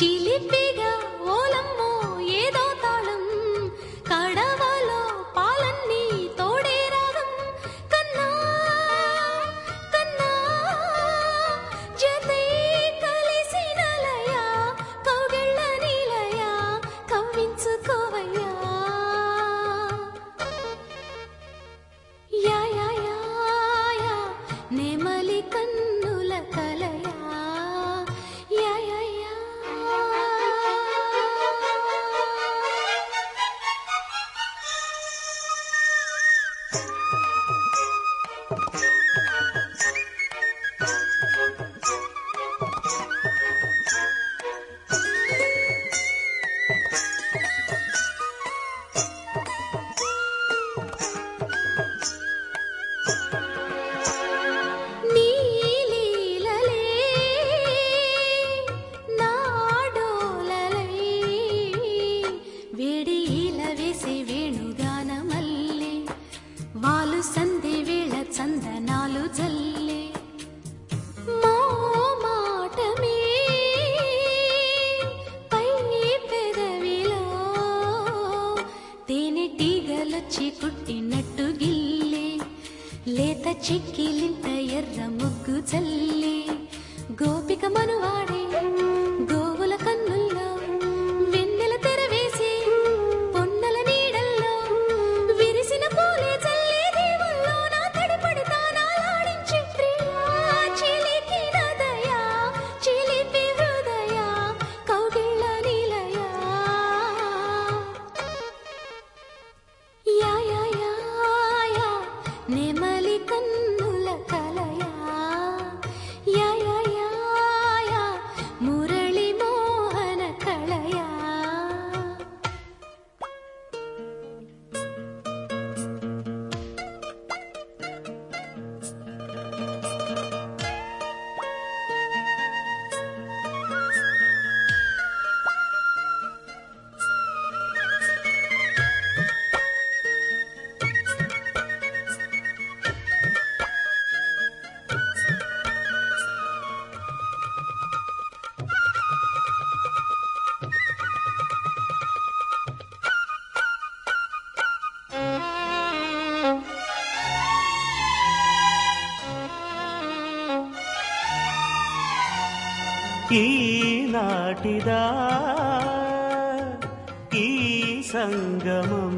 చిలిపి సంధి వేళ చందనాలు జల్లే మా మాటమే. లేత చెక్కిలింత ఎర్ర ముగ్గు చల్లి. ఈనాటిదా ఈ సంగమం.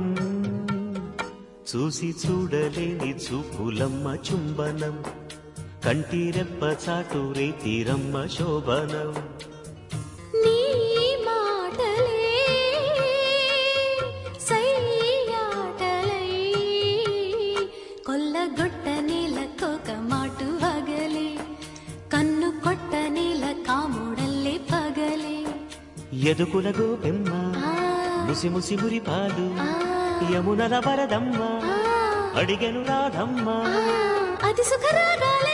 చూసి చూడలేని చూపులమ్మ చుంబనం కంటిరెప్ప చాటు రేతిరమ్మ శోభనం. ఎదుకుల గోపెమ్మ ముసి ముసి పాలు యమునల వరదమ్మ అడిగను రాధమ్మ. అది సుఖరాగాలి.